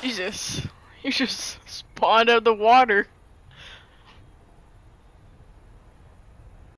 Jesus. You just spawned out of the water.